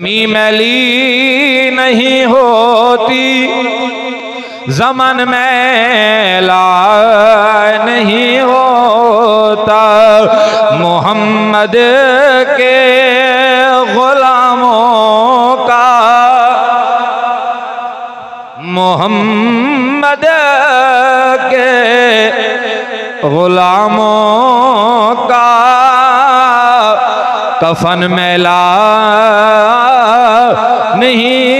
मी मैली नहीं होती, जमन मैला नहीं होता। मोहम्मद के गुलामों का, मोहम्मद के गुलामों का, कफन मैला नहीं।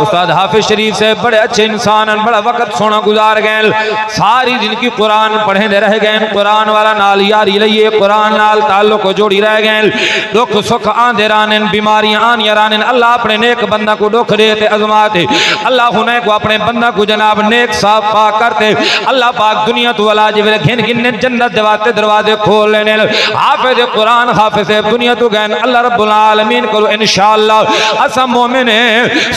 उस्ताद हाफिज शरीफ से बड़े अच्छे इंसान बड़ा वक्त सोना गुजार गए सारी जिनकी कुरान पढ़े दे रह गए कुरान वाला नाल यारी लइए कुरान नाल ताल्लुक को जोड़ी रह गए दुख सुख आंदे राने, बीमारियाँ आनिया राने, अल्लाह अपने नेक बंदा को दुख दे ते अजमाते अल्लाह हुने को अपने बंदा को जनाब नेक साफ़ पाक करते अल्लाह पाक दुनिया तो वाला जिवे घिन घिन जन्नत दवाते दरवाजे खोल लेने, हाफिज कुरान हाफिज दुनिया तो गए अल्लाह रब्बुल आलमीन को इंशाअल्लाह असा मोमिन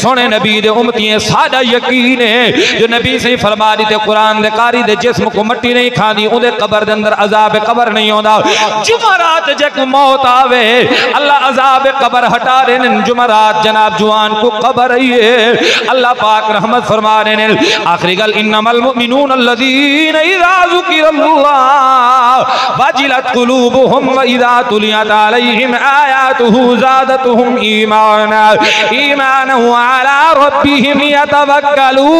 सोने नबी दे उम्मती है सादा यकीन है। जो नबी से फरमा दी ते कुरान दे कारी दे जिस्म को मट्टी नहीं खादी, उदे कब्र दे अंदर अजाब कब्र नहीं होंदा जुमरात जक मौत आवे, अल्लाह अजाब कब्र हटा देने जुमरात जनाब जुआन को कब्र ही है। अल्लाह पाक रहमत फरमा देने आखिरी गल, इन्नमल मुमिनून अल्लज़ीन इज़ा ज़ुकिरल्लाह। वजिलत कुलूबुहुम व इज़ा तुलियत अलैहिम आयातुहु ज़ादतुहुम ईमाना। ईमाना अला रब्बिहिम यतवक्कलून।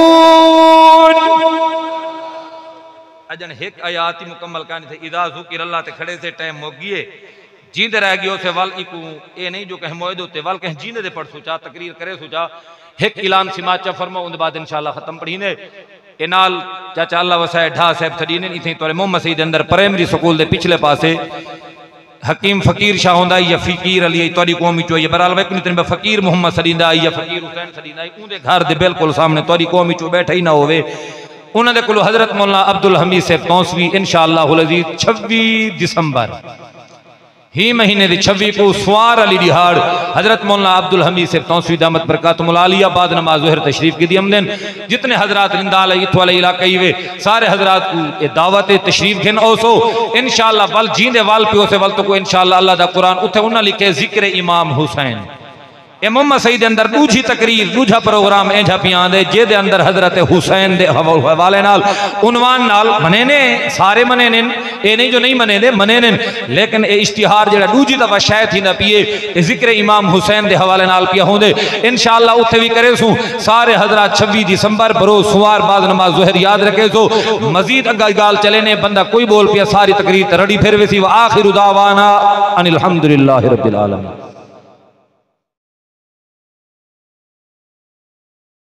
अजन एक आयात मुकम्मल करनी थे इदा जुकिर अल्लाह ते खड़े से टाइम मोगिए। जींद रह गयो से वल इकू, ए नहीं जो कह मोयदो ते, वल कह जींदे दे पढ़ सोचा, तकरीर करे सोचा। एक ऐलान सिमाचा फरमा उन बाद इंशाल्लाह खत्म पढ़ी ने। ए नाल चाचा अल्लाह वसाए ढा साहब छड़ी ने इथे तोरे मोहम्मद सईद अंदर प्राइमरी स्कूल दे पिछले पासे। हकीम फकीर शाह हों या फकीर अली तोरी कौम चो बराल नहीं फकीर मोहम्मद सलींदा या फकीर हुसैन सलींदा घर के बिल्कुल सामने तोरी कौम चो बैठे ही ना हो उन्होंने को हज़रत मौलाना अब्दुल हमीद से इन शह छब्बी दिसंबर। ही महीने की छब्बी को सवार अली दिहाड़ हज़रत मौलाना अब्दुल हमीद से तौसी दामत बरकत मुलालिया बाद नमाज़ जहर तशरीफ़ की दी दिन जितने हजरात निंदा वाले इलाके वे, सारे हजरात को ये दावत तशरीफ़ खिन ओसो इनशाला वल जींदे वाल प्यो से, वल तो को इनशाला अल्लाह दा कुरान, उथे उन्हें लिखे ज़िक्र इमाम हुसैन। सईद अंदर दूजी तकरीर, दूजा प्रोग्राम पिया अंदर हज़रत हुसैन हवाले उनवान मने ने, सारे मने ने, ए नहीं जो नहीं मने दे मने ने। लेकिन ए इश्तिहार जेड़ा दूजी दफ़ा ही ना पिए ज़िक्र इमाम हुसैन दे हवाले नाल पिया होंदे। इंशाअल्लाह उथे भी करे सू, सारे हज़रत 26 दिसंबर बरोज सुवार, बाद नमाज़ जोहर याद रखे सो। मजीद अगा गाल चले ने, बंदा कोई बोल पिया, सारी तकरीर रड़ी फिर वैसी आखिर दावाना अनिल हम्दुलिल्लाहि रब्बिल आलमीन।